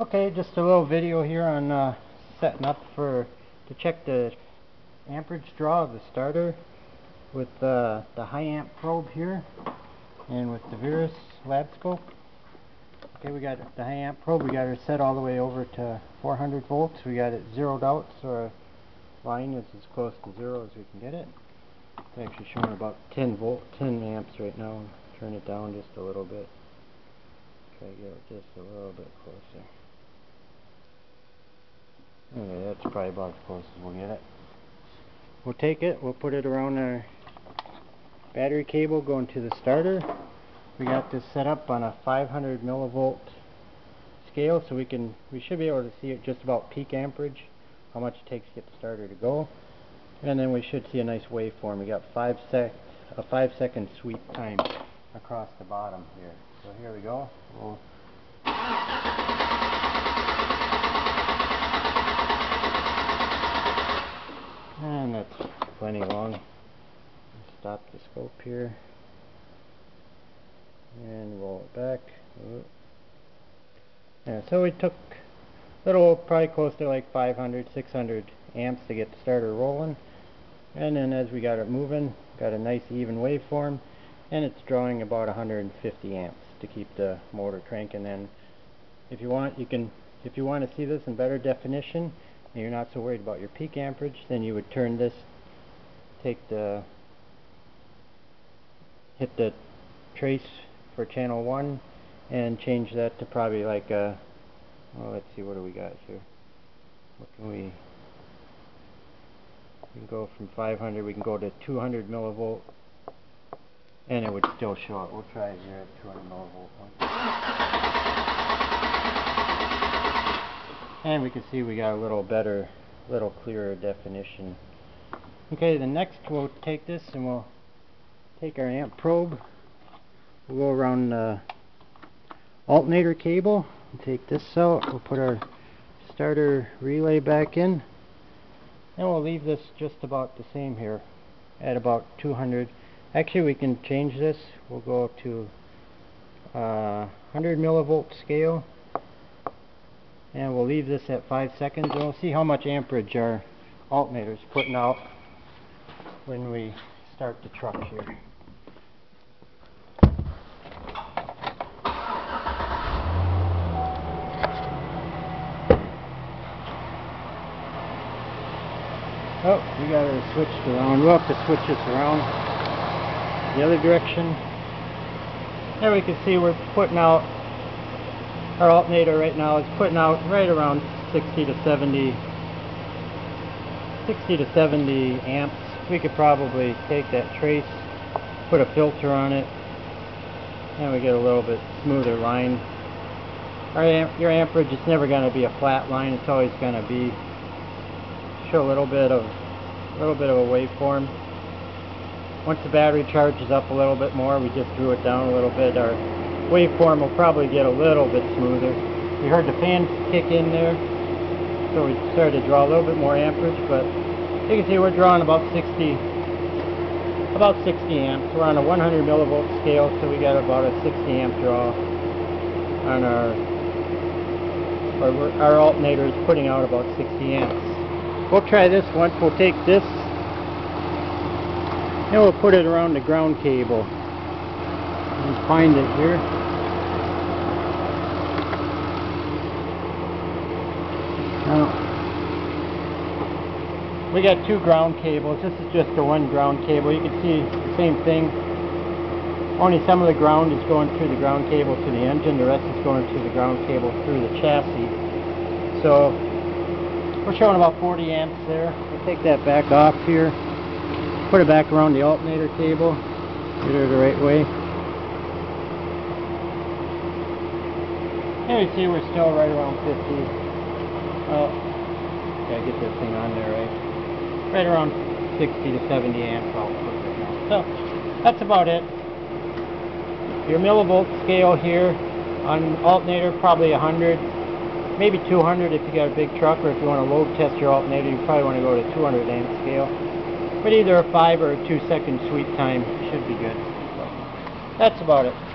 Okay, just a little video here on uh, setting up for to check the amperage draw of the starter with uh, the high amp probe here and with the Verus lab scope. Okay, we got the high amp probe, we got her set all the way over to 400 volts. We got it zeroed out so our line is as close to zero as we can get it. It's actually showing about 10 volt, 10 amps right now. Turn it down just a little bit. Try to get it just a little bit closer. Okay, that's probably about as close as we'll get it. We'll take it, we'll put it around our battery cable going to the starter. We got this set up on a 500 millivolt scale so we can we should be able to see it just about peak amperage how much it takes to get the starter to go and then we should see a nice waveform we got five sec a five second sweep time across the bottom here so here we go we'll and that's plenty long. Stop the scope here. And roll it back. Yeah, so we took a little probably close to like 500 600 amps to get the starter rolling. And then as we got it moving got a nice even waveform and it's drawing about 150 amps to keep the motor cranking and if you want you can if you want to see this in better definition and you're not so worried about your peak amperage then you would turn this take the hit the trace for channel 1 and change that to probably like a well let's see what do we got here? What can we we can go from 500 we can go to 200 millivolt and it would still show it we'll try it here at 200 millivolt and we can see we got a little better little clearer definition okay the next we'll take this and we'll take our amp probe. We'll go around the alternator cable and take this out. We'll put our starter relay back in. And we'll leave this just about the same here at about 200 actually we can change this. We'll go to uh, 100 millivolt scale. And we'll leave this at 5 seconds. And we'll see how much amperage our alternator is putting out when we start the truck here. Oh, we got it switched around. We'll have to switch this around the other direction. There we can see we're putting out, our alternator right now is putting out right around 60 to 70, 60 to 70 amps. We could probably take that trace, put a filter on it, and we get a little bit smoother line. Our amp, your amperage is never going to be a flat line. It's always going to be show a little bit of a little bit of a waveform. Once the battery charges up a little bit more, we just drew it down a little bit. Our waveform will probably get a little bit smoother. We heard the fans kick in there, so we started to draw a little bit more amperage, but you can see we're drawing about 60 about 60 amps. We're on a 100 millivolt scale, so we got about a 60 amp draw on our our, alternator is putting out about 60 amps. We'll try this once. We'll take this and we'll put it around the ground cable. And find it here. Now, we got two ground cables. This is just the one ground cable. You can see the same thing. Only some of the ground is going through the ground cable to the engine. The rest is going through the ground cable through the chassis. So we're showing about 40 amps there. We'll take that back off here. Put it back around the alternator cable. Get her the right way. And you see we're still right around 50. Oh, gotta get this thing on there right. Right around 60 to 70 amps output right now. So that's about it. Your millivolt scale here on alternator probably 100 maybe 200 if you got a big truck or if you want to load test your alternator you probably want to go to 200 amp scale but either a 5 or a 2 second sweep time should be good so that's about it